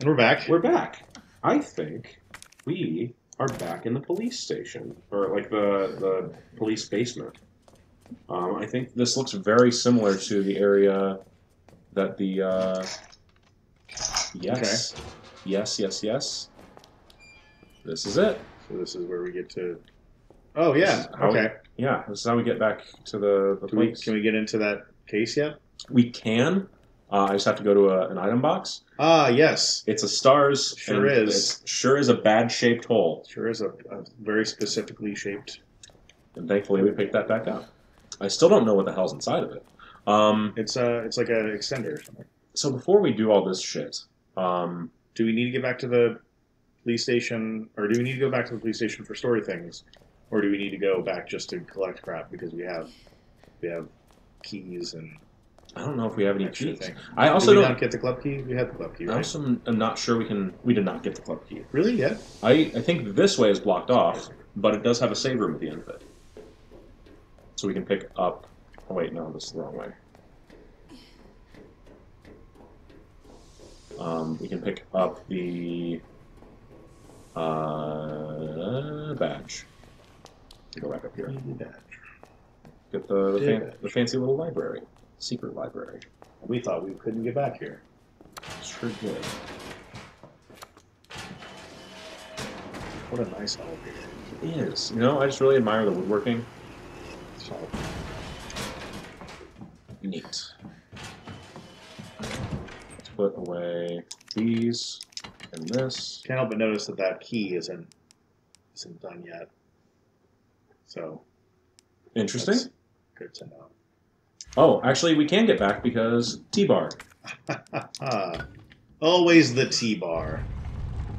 And we're back. We're back. I think we are back in the police station, or like the the police basement. Um, I think this looks very similar to the area that the. Uh, yes, yes, yes, yes. This is it. So this is where we get to. Oh yeah. This is how- Okay. Yeah, this is how we get back to the, the Do we, can we get into that case yet? We can. Uh, I just have to go to a, an item box. Ah yes. It's a stars. Sure is. sure is a bad shaped hole. Sure is a, a very specifically shaped. And thankfully, we picked that back up. I still don't know what the hell's inside of it. Um, It's uh it's like an extender or something. so before we do all this shit, um, Do we need to get back to the police station, or do we need to go back to the police station for story things, or do we need to go back just to collect crap because we have we have keys and I don't know if we have any extra keys. I Did also we don't. not get the club key? We had the club key, I right? also am not sure we can. We did not get the club key. Really? Yeah. I, I think this way is blocked off, but it does have a save room at the end of it, so we can pick up. Oh wait, no, this is the wrong way. Um, we can pick up the uh, badge. Go back up here. Get the the, fan, the fancy little library, secret library. We thought we couldn't get back here. Sure good. What a nice elevator. It is. You know, I just really admire the woodworking. So, Neat. Let's put away these and this. can't help but notice that that key isn't isn't done yet. So Interesting. good to know. Oh, actually, we can get back because T-bar. Always the T bar.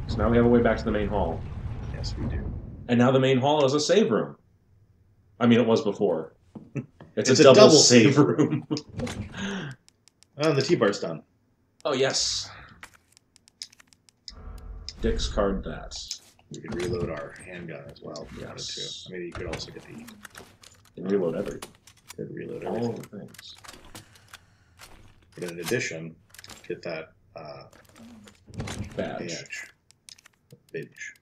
So now we have a way back to the main hall. Yes, we do. And now the main hall is a save room. I mean, it was before. It's, It's a, a double, double save save room. Oh, the T bar's done. oh, yes. Discard that. We could reload our handgun as well if we wanted to. Yes. I mean, you could also get the And reload everything. Could reload All the things. But in addition, get that uh, Badge. badge. Badge.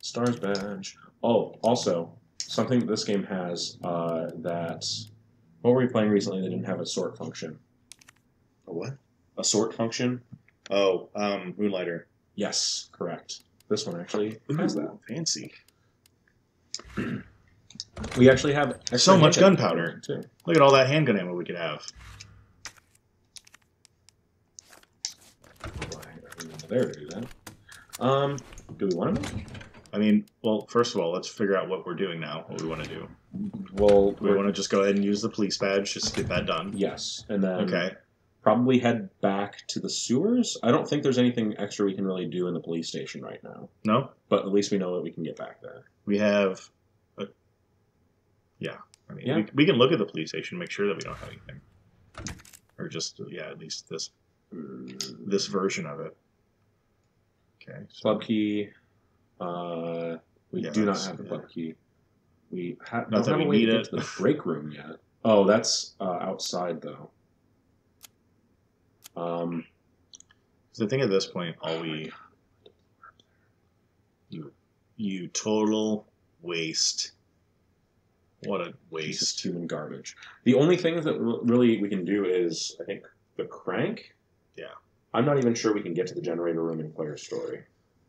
Stars badge. Oh, also, something that this game has uh, that. What were we playing recently that didn't have a sort function? A what? A sort function? Oh, um, Moonlighter. Yes, correct. This one actually has that. Fancy. We actually have So much gunpowder. too. Look at all that handgun ammo we could have. There to do that. Um, do we want to? I mean, well, first of all, let's figure out what we're doing now. What we want to do. Well, Do we want to just go ahead and use the police badge just to get that done? yes, and then Okay. probably head back to the sewers. I don't think there's anything extra we can really do in the police station right now, No, but at least we know that we can get back there. we have. Yeah, I mean, Yeah. We, we can look at the police station, make sure that we don't have anything, or just yeah, at least this this version of it. Okay. So, Club key. Uh, we Yeah, do not have the yeah. club key. We ha- Not don't that have we need it. to the break room yet. Oh, that's uh, outside though. Um, so I think at this point, all we you you total waste. What a waste! human garbage. The only thing that r- really we can do is, I think, the crank. Yeah. I'm not even sure we can get to the generator room in Claire's story.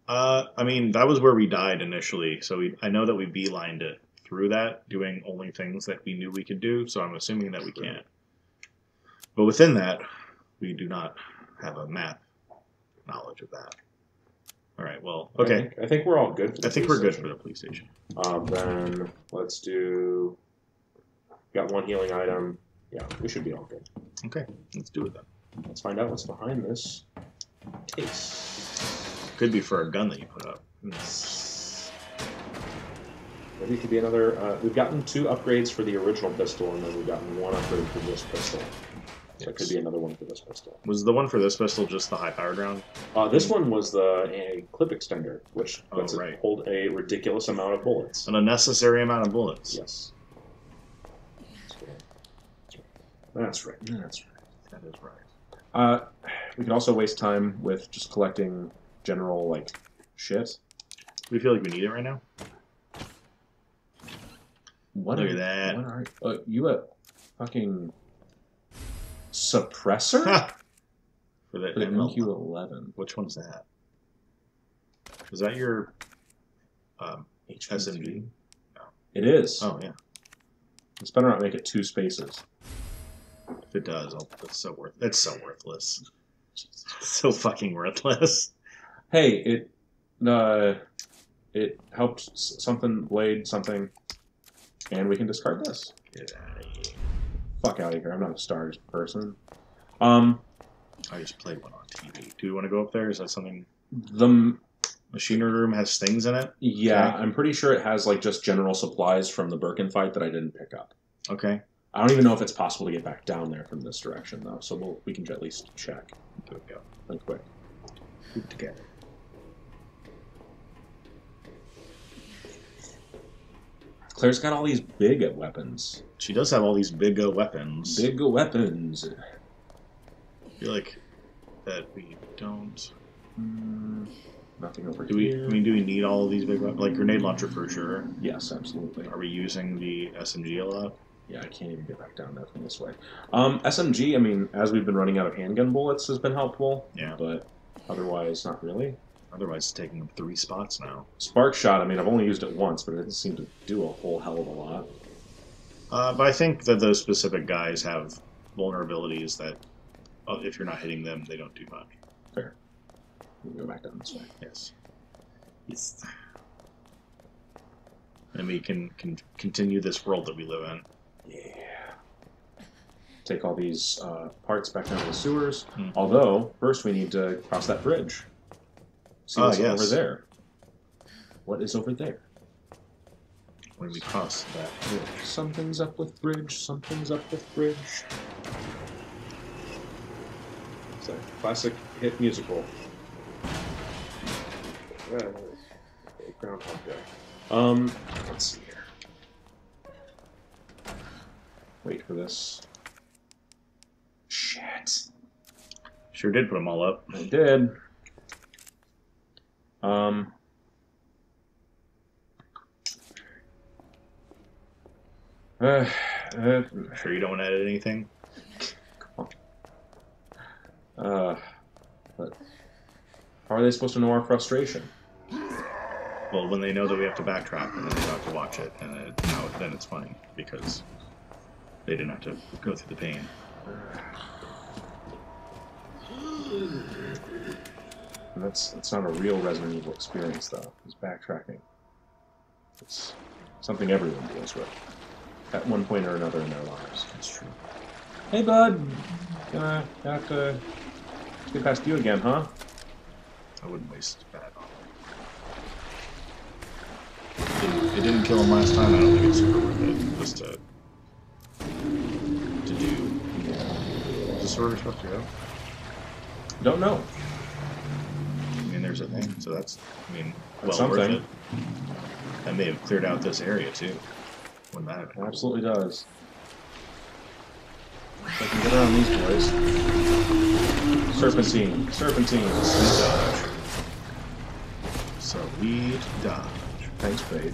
Uh, I mean, that was where we died initially. So we, I know that we beelined it through that, doing only things that we knew we could do. So I'm assuming that we can't. But within that, we do not have a map knowledge of that. All right. Well, I okay. think, I think we're all good. For the I think we're good for the police station. Um, then let's do. Got one healing item. Yeah, we should be all good. Okay, let's do it then. Let's find out what's behind this case. Could be for a gun that you put up. Maybe it could be another. Uh, we've gotten two upgrades for the original pistol, and then we've gotten one upgrade for this pistol. So it could be another one for this pistol. Was the one for this pistol just the high powered round? Uh, this one was the a clip extender, which Oh, lets right. it hold a ridiculous amount of bullets. An unnecessary amount of bullets. Yes. That's right. That's right. That is right. Uh, we could also waste time with just collecting general like shit. We feel like we need it right now. What Look are, at that. What are uh, you a fucking suppressor For the, for the ML. MQ11? Which one's that? Is that your um, SMG? No. It is. Oh yeah. It's better not make it two spaces. If it does, I'll, that's so worth. That's so worthless. So fucking worthless. Hey, it uh, it helped something blade something, and we can discard this. Get out of here. Fuck out of here! I'm not a stars person. Um, I just played one on TV. Do we want to go up there? Is that something? the Machinery room has things in it. yeah, Okay. I'm pretty sure it has like just general supplies from the Birkin fight that I didn't pick up. Okay. I don't even know if it's possible to get back down there from this direction though, so we'll, we can at least check There we go. real quick. Together. Claire's got all these big weapons. She does have all these big weapons. Big weapons. I feel like that we don't. Mm, nothing over Do we? I mean, do we need all of these big weapons? Like grenade launcher for sure. yes, absolutely. Are we using the SMG a lot? Yeah, I can't even get back down there from this way. Um, SMG, I mean, as we've been running out of handgun bullets, has been helpful, Yeah. but otherwise, not really. Otherwise, it's taking up three spots now. Spark shot, I mean, I've only used it once, but it didn't seem to do a whole hell of a lot. Uh, but I think that those specific guys have vulnerabilities that, uh, if you're not hitting them, they don't do much. We can go back down this way. Yes. Yes. And we can, can continue this world that we live in. Yeah. Take all these uh, parts back down to the sewers. Mhm. Although, first we need to cross that bridge. See Ah, what's yes. over there. What is over there? When we cross that Bridge. Something's up with bridge. Something's up with bridge. It's a classic hit musical. Uh, Groundhog Day. Um, let's see here. Wait for this. Shit. Sure did put them all up. I did. Um. Uh, uh, Sure you don't want to edit anything? uh, but how are they supposed to know our frustration? Well, when they know that we have to backtrack and then they have to watch it, and then, now, then it's funny because they didn't have to go through the pain. And that's that's not a real Resident Evil experience, though. It's backtracking. It's something everyone deals with at one point or another in their lives. That's true. Hey, bud. Gonna have to get past you again, huh? I wouldn't waste that on it. Didn't, it didn't kill him last time. I don't think it's super worth it just to to do. Is this where we're supposed to go? Don't know. I there's a thing, so that's I mean, That's well worth it. That may have cleared out this area too. Wouldn't that? Absolutely does. If I can get around these boys. Serpentine. Serpentine. Dodge. So lead dodge. Thanks, babe.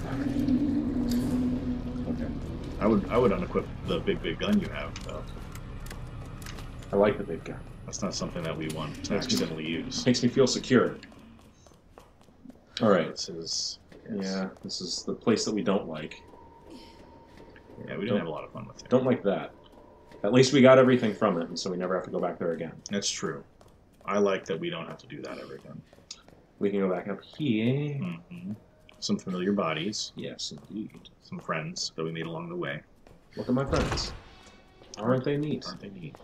Okay. I would I would unequip the big big gun you have though. I like the big gun. That's not something that we want to Makes me- accidentally use. Makes me feel secure. Alright. This is Yeah, this is the place that we don't like. Yeah, we didn't Don't- have a lot of fun with it. Don't like that. At least we got everything from it, and so we never have to go back there again. That's true. I like that we don't have to do that ever again. We can go back up here. hmm Some familiar bodies, Yes, indeed. some friends that we made along the way. Look at my friends. Aren't they neat? Aren't they neat?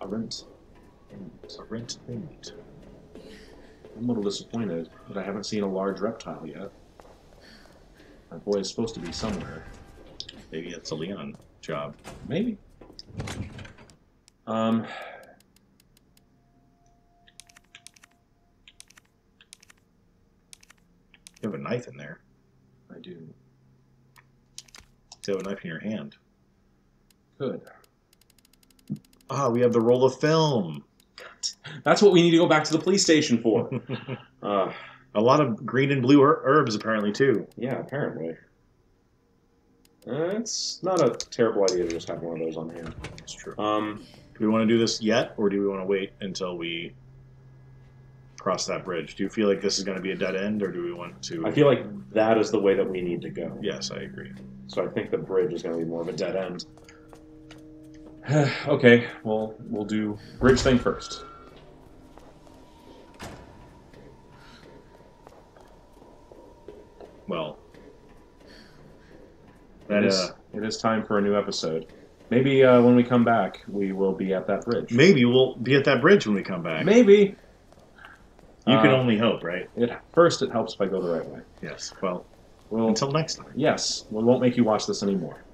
Aren't Aren't they neat? I'm a little disappointed that I haven't seen a large reptile yet. My boy is supposed to be somewhere. Maybe it's a Leon job. Maybe. Um. You have a knife in there. I do. You have a knife in your hand. Good. Ah, we have the roll of film. That's what we need to go back to the police station for. Uh, A lot of green and blue her- herbs, apparently, too. yeah, apparently. Uh, it's not a terrible idea to just have one of those on hand. That's true. Um, Do we want to do this yet, or do we want to wait until we cross that bridge? Do you feel like this is going to be a dead end, or do we want to? I feel like that is the way that we need to go. Yes, I agree. So I think the bridge is going to be more of a dead end. okay, well, we'll do bridge thing first. Well, It that is, uh, it is time for a new episode. Maybe uh, when we come back, we will be at that bridge. maybe we'll be at that bridge when we come back. Maybe. You can Uh, only hope, right? It, first, it helps if I go the right way. Yes. Well, We'll, until next time. yes, we won't make you watch this anymore.